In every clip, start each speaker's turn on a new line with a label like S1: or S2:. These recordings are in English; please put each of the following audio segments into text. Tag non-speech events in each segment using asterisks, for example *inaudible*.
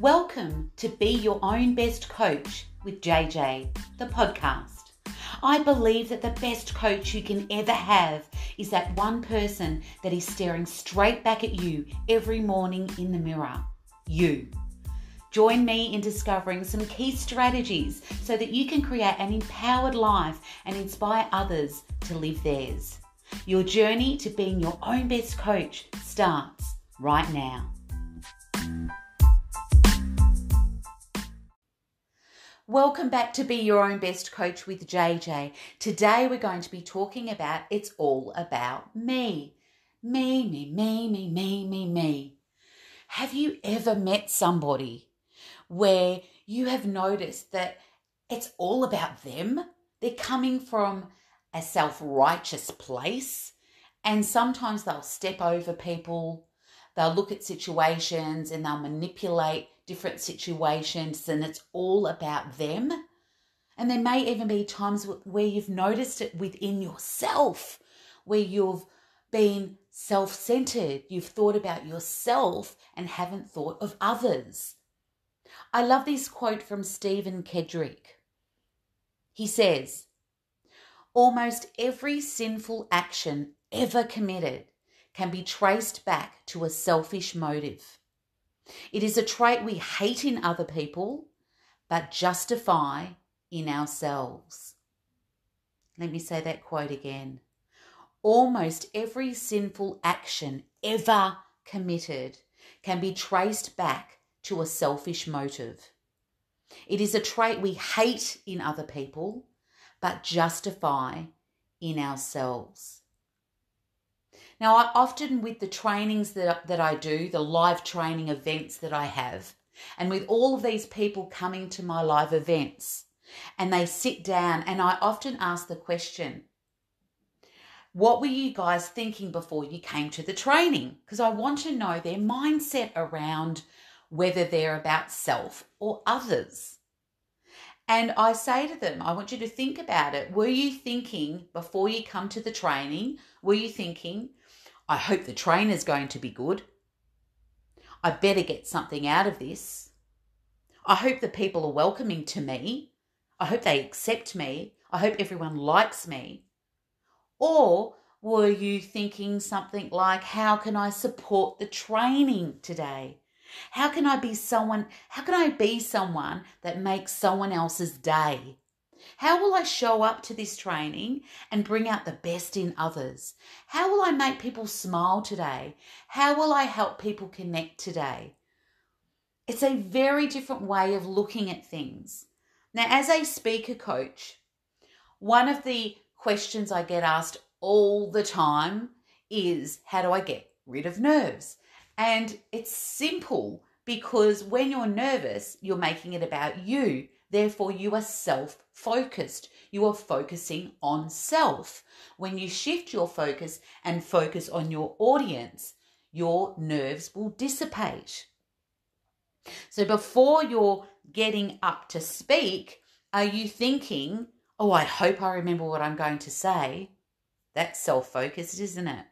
S1: Welcome to Be Your Own Best Coach with JJ, the podcast. I believe that the best coach you can ever have is that one person that is staring straight back at you every morning in the mirror. You. Join me in discovering some key strategies so that you can create an empowered life and inspire others to live theirs. Your journey to being your own best coach starts right now. Welcome back to Be Your Own Best Coach with JJ. Today we're going to be talking about It's All About Me. Me, me, me, me, me, me, me. Have you ever met somebody where you have noticed that it's all about them? They're coming from a self righteous place, and sometimes they'll step over people, they'll look at situations and they'll manipulate different situations and it's all about them. And there may even be times where you've noticed it within yourself, where you've been self centered, you've thought about yourself and haven't thought of others. I love this quote from Stephen Kendrick. He says, Almost every sinful action ever committed can be traced back to a selfish motive. It is a trait we hate in other people, but justify in ourselves. Let me say that quote again. Almost every sinful action ever committed can be traced back to a selfish motive. It is a trait we hate in other people, but justify in ourselves. Now, I often with the trainings that, that I do, the live training events that I have, and with all of these people coming to my live events, and they sit down, and I often ask the question, what were you guys thinking before you came to the training? Because I want to know their mindset around whether they're about self or others. And I say to them, I want you to think about it. Were you thinking before you come to the training, were you thinking, I hope the trainer's going to be good. I better get something out of this. I hope the people are welcoming to me. I hope they accept me. I hope everyone likes me. Or were you thinking something like, how can I support the training today? How can I be someone, how can I be someone that makes someone else's day? How will I show up to this training and bring out the best in others? How will I make people smile today? How will I help people connect today? It's a very different way of looking at things. Now, as a speaker coach, one of the questions I get asked all the time is how do I get rid of nerves? And it's simple because when you're nervous, you're making it about you. Therefore, you are self focused. You are focusing on self. When you shift your focus and focus on your audience, your nerves will dissipate. So, before you're getting up to speak, are you thinking, oh, I hope I remember what I'm going to say? That's self focused, isn't it?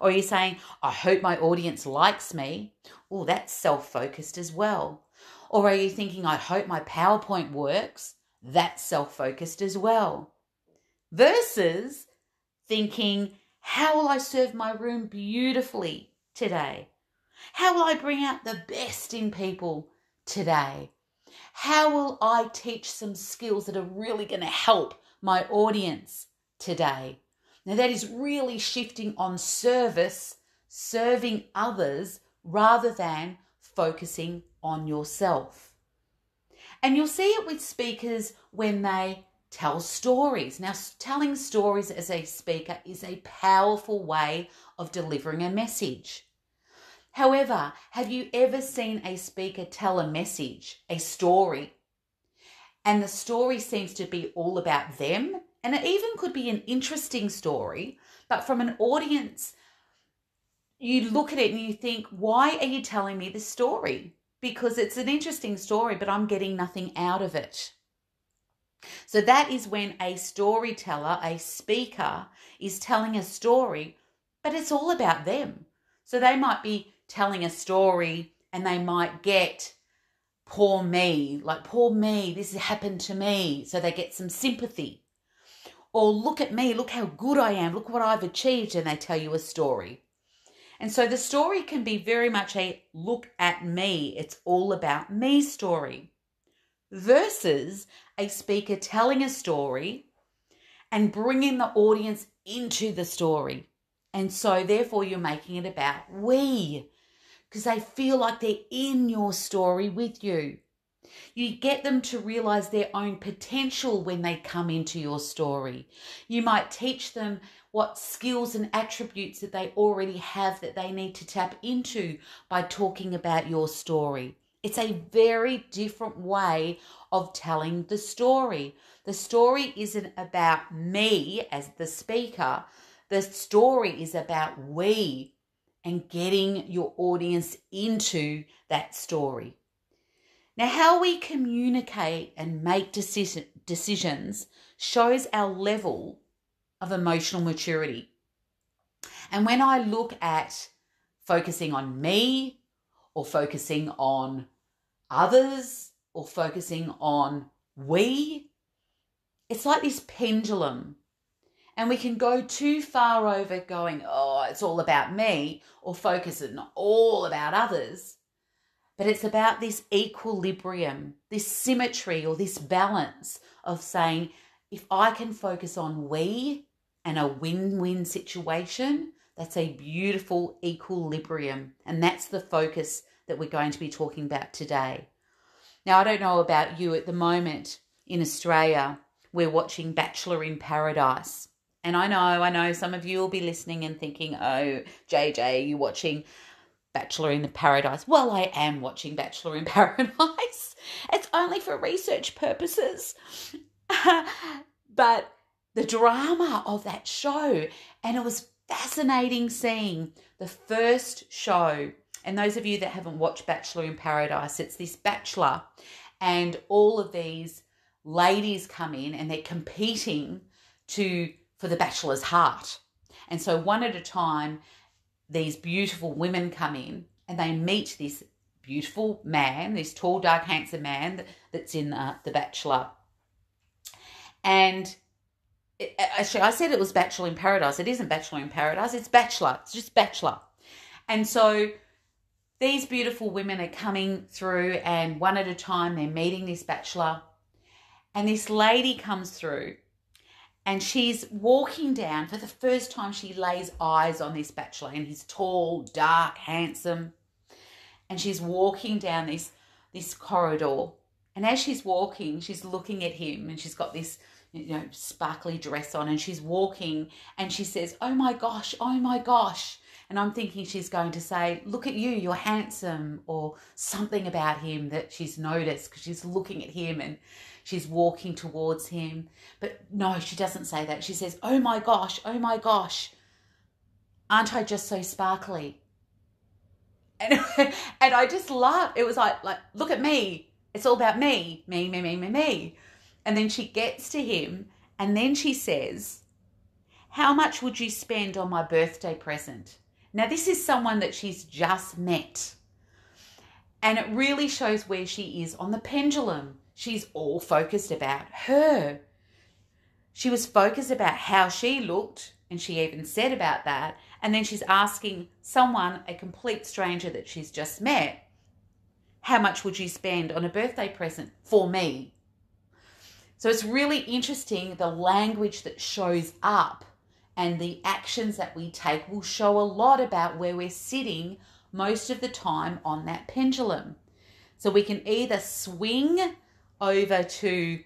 S1: Or are you saying, I hope my audience likes me? Oh, that's self focused as well. Or are you thinking, I hope my PowerPoint works? That's self focused as well. Versus thinking, how will I serve my room beautifully today? How will I bring out the best in people today? How will I teach some skills that are really going to help my audience today? Now, that is really shifting on service, serving others, rather than focusing on yourself. And you'll see it with speakers when they tell stories. Now, telling stories as a speaker is a powerful way of delivering a message. However, have you ever seen a speaker tell a message, a story, and the story seems to be all about them? And it even could be an interesting story, but from an audience, you look at it and you think, why are you telling me this story? Because it's an interesting story, but I'm getting nothing out of it. So that is when a storyteller, a speaker, is telling a story, but it's all about them. So they might be telling a story and they might get poor me, like, poor me, this has happened to me. So they get some sympathy. Or look at me, look how good I am, look what I've achieved, and they tell you a story. And so the story can be very much a look at me, it's all about me story, versus a speaker telling a story and bringing the audience into the story. And so, therefore, you're making it about we because they feel like they're in your story with you. You get them to realize their own potential when they come into your story. You might teach them what skills and attributes that they already have that they need to tap into by talking about your story. It's a very different way of telling the story. The story isn't about me as the speaker, the story is about we and getting your audience into that story. Now, how we communicate and make decision, decisions shows our level of emotional maturity. And when I look at focusing on me or focusing on others or focusing on we, it's like this pendulum and we can go too far over going, oh, it's all about me, or focus on all about others. But it's about this equilibrium, this symmetry, or this balance of saying, if I can focus on we and a win win situation, that's a beautiful equilibrium. And that's the focus that we're going to be talking about today. Now, I don't know about you at the moment in Australia, we're watching Bachelor in Paradise. And I know, I know some of you will be listening and thinking, oh, JJ, you watching Bachelor in Paradise? Well, I am watching Bachelor in *laughs* Paradise. It's only for research purposes. *laughs* but the drama of that show, and it was fascinating seeing the first show. And those of you that haven't watched Bachelor in Paradise, it's this bachelor, and all of these ladies come in and they're competing to for the bachelor's heart. And so, one at a time, these beautiful women come in and they meet this beautiful man, this tall, dark, handsome man that's in uh, The Bachelor. And it, actually, I said it was Bachelor in Paradise. It isn't Bachelor in Paradise, it's Bachelor. It's just Bachelor. And so, these beautiful women are coming through, and one at a time, they're meeting this bachelor. And this lady comes through and she's walking down for the first time she lays eyes on this bachelor and he's tall dark handsome. And she's walking down this this corridor. And as she's walking she's looking at him and she's got this you know sparkly dress on and she's walking and she says oh my gosh oh my gosh. And i'm thinking she's going to say look at you you're handsome or something about him that she's noticed because she's looking at him and She's walking towards him. But no, she doesn't say that. She says, Oh my gosh, oh my gosh, aren't I just so sparkly? And, *laughs* and I just laughed. It was like, like, look at me. It's all about me, me, me, me, me, me. And then she gets to him and then she says, How much would you spend on my birthday present? Now, this is someone that she's just met. And it really shows where she is on the pendulum. She's all focused about her. She was focused about how she looked, and she even said about that. And then she's asking someone, a complete stranger that she's just met, how much would you spend on a birthday present for me? So it's really interesting the language that shows up and the actions that we take will show a lot about where we're sitting most of the time on that pendulum. So we can either swing over to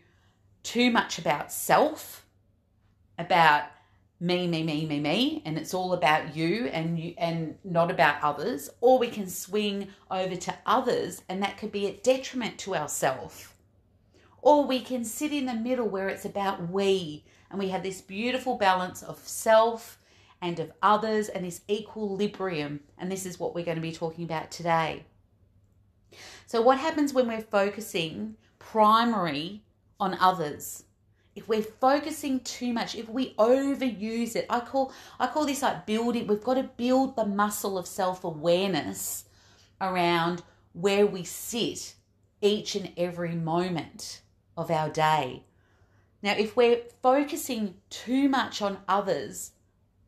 S1: too much about self, about me, me, me, me, me, and it's all about you and you and not about others, or we can swing over to others and that could be a detriment to ourself. Or we can sit in the middle where it's about we and we have this beautiful balance of self and of others and this equilibrium. And this is what we're going to be talking about today. So, what happens when we're focusing primary on others if we're focusing too much if we overuse it i call i call this like building we've got to build the muscle of self-awareness around where we sit each and every moment of our day. Now, if we're focusing too much on others,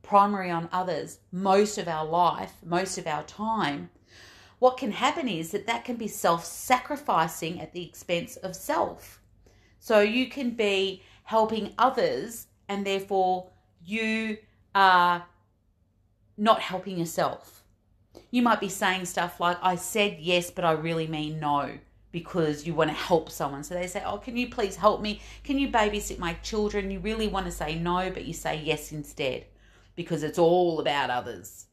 S1: primary on others, most of our life, most of our time, what can happen is that that can be self sacrificing at the expense of self. So you can be helping others and therefore you are not helping yourself. You might be saying stuff like, I said yes, but I really mean no because you want to help someone. So they say, Oh, can you please help me? Can you babysit my children? You really want to say no, but you say yes instead because it's all about others.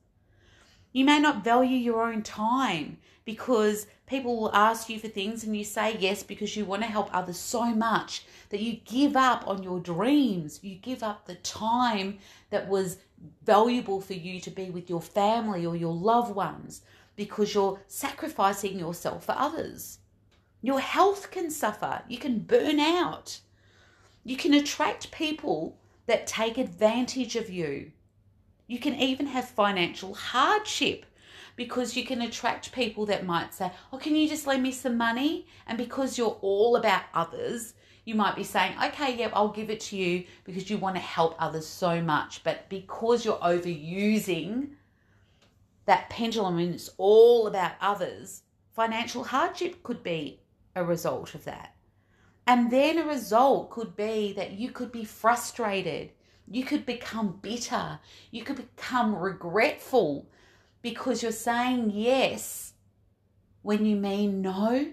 S1: You may not value your own time because people will ask you for things and you say yes because you want to help others so much that you give up on your dreams. You give up the time that was valuable for you to be with your family or your loved ones because you're sacrificing yourself for others. Your health can suffer. You can burn out. You can attract people that take advantage of you. You can even have financial hardship because you can attract people that might say, Oh, can you just lend me some money? And because you're all about others, you might be saying, Okay, yep, I'll give it to you because you want to help others so much. But because you're overusing that pendulum and it's all about others, financial hardship could be a result of that. And then a result could be that you could be frustrated you could become bitter. You could become regretful because you're saying yes when you mean no.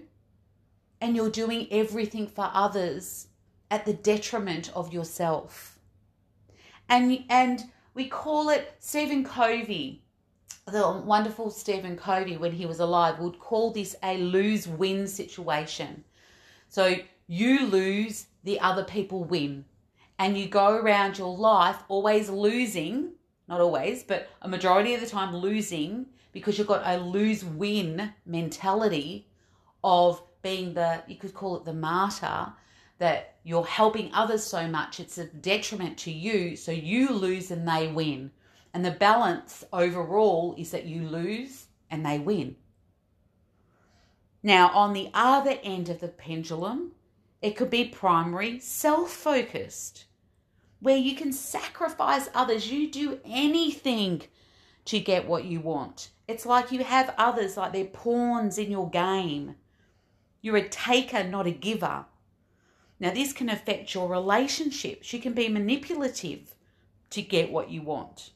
S1: And you're doing everything for others at the detriment of yourself. And, and we call it Stephen Covey, the wonderful Stephen Covey, when he was alive, would call this a lose win situation. So you lose, the other people win and you go around your life always losing, not always, but a majority of the time losing because you've got a lose win mentality of being the, you could call it the martyr, that you're helping others so much, it's a detriment to you. So you lose and they win. And the balance overall is that you lose and they win. Now, on the other end of the pendulum, it could be primary self focused, where you can sacrifice others. You do anything to get what you want. It's like you have others like they're pawns in your game. You're a taker, not a giver. Now, this can affect your relationships. You can be manipulative to get what you want.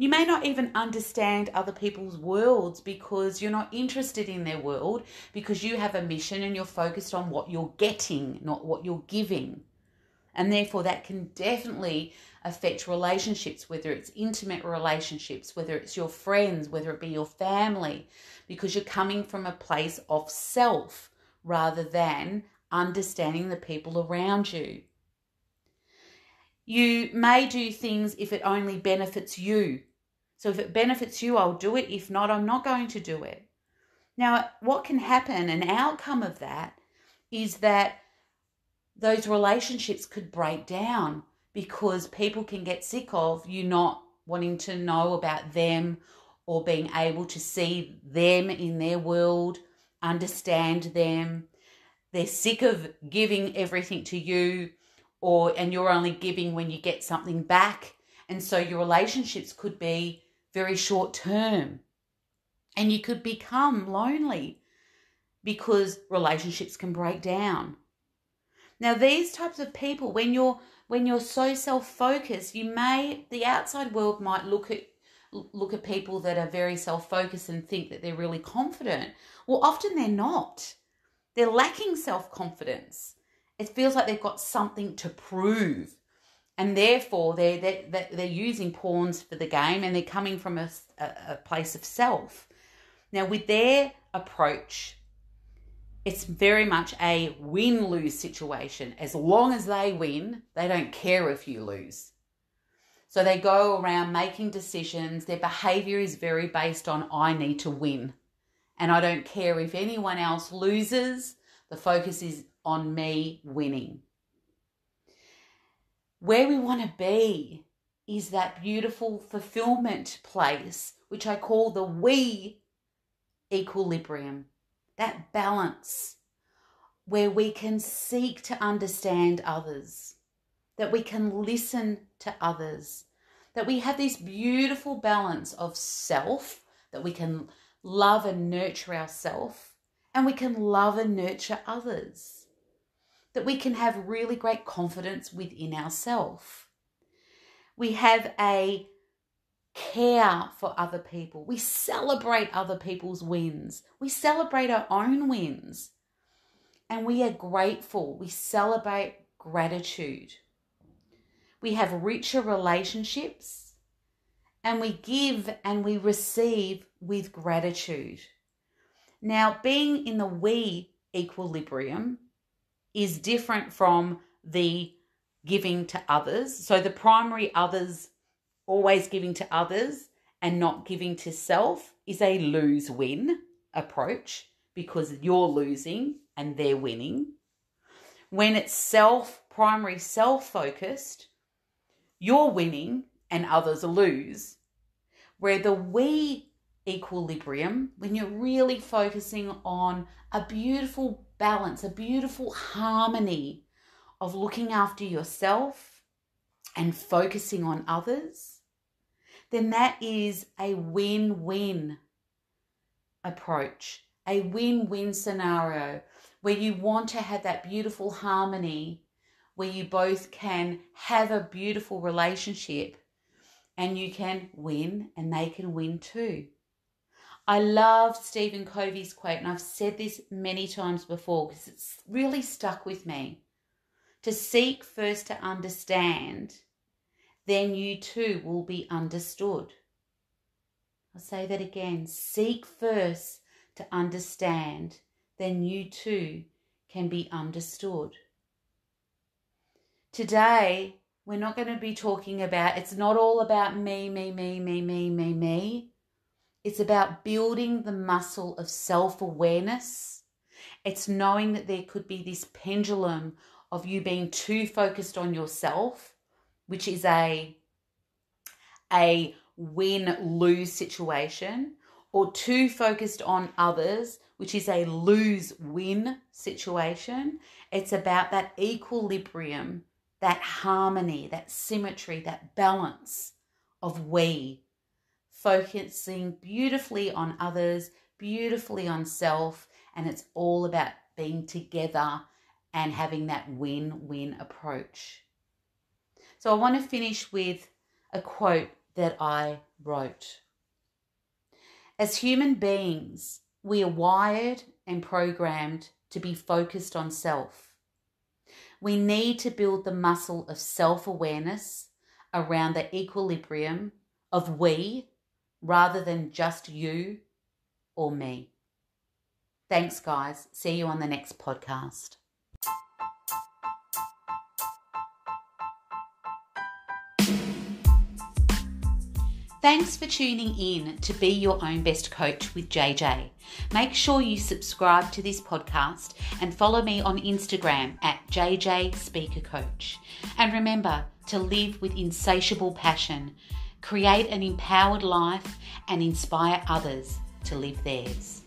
S1: You may not even understand other people's worlds because you're not interested in their world because you have a mission and you're focused on what you're getting, not what you're giving. And therefore, that can definitely affect relationships, whether it's intimate relationships, whether it's your friends, whether it be your family, because you're coming from a place of self rather than understanding the people around you. You may do things if it only benefits you. So if it benefits you, I'll do it. If not, I'm not going to do it. Now, what can happen, an outcome of that, is that those relationships could break down because people can get sick of you not wanting to know about them or being able to see them in their world, understand them. They're sick of giving everything to you or and you're only giving when you get something back and so your relationships could be very short term. And you could become lonely because relationships can break down. Now these types of people when you're when you're so self-focused you may the outside world might look at look at people that are very self-focused and think that they're really confident. Well often they're not. They're lacking self-confidence. It feels like they've got something to prove and therefore they're, they're, they're using pawns for the game and they're coming from a, a place of self. Now with their approach it's very much a win lose situation. As long as they win they don't care if you lose. So they go around making decisions. Their behavior is very based on i need to win. And i don't care if anyone else loses. The focus is on me winning. Where we want to be is that beautiful fulfillment place, which I call the we equilibrium, that balance where we can seek to understand others, that we can listen to others, that we have this beautiful balance of self, that we can love and nurture ourselves, and we can love and nurture others, that we can have really great confidence within ourselves. We have a care for other people. We celebrate other people's wins. We celebrate our own wins. And we are grateful. We celebrate gratitude. We have richer relationships. And we give and we receive with gratitude. Now, being in the we equilibrium is different from the giving to others. So the primary others always giving to others and not giving to self is a lose win approach because you're losing and they're winning. When it's self, primary self focused, you're winning and others lose. Where the we equilibrium, when you're really focusing on a beautiful balance, a beautiful harmony of looking after yourself and focusing on others then that is a win win approach, a win win scenario where you want to have that beautiful harmony where you both can have a beautiful relationship and you can win and they can win too. I love Stephen Covey's quote, and I've said this many times before because it's really stuck with me. To seek first to understand then you too will be understood. I'll say that again. Seek first to understand, then you too can be understood. Today, we're not going to be talking about, it's not all about me, me, me, me, me, me, me. It's about building the muscle of self awareness. It's knowing that there could be this pendulum of you being too focused on yourself which is a a win lose situation, or too focused on others, which is a lose win situation. It's about that equilibrium, that harmony, that symmetry, that balance of we, focusing beautifully on others, beautifully on self, and it's all about being together and having that win win approach. So I want to finish with a quote that I wrote. As human beings, we are wired and programmed to be focused on self. We need to build the muscle of self awareness around the equilibrium of we rather than just you or me. Thanks, guys. See you on the next podcast. Thanks for tuning in to Be Your Own Best Coach with JJ. Make sure you subscribe to this podcast and follow me on Instagram at JJ Speaker Coach. And remember to live with insatiable passion, create an empowered life, and inspire others to live theirs.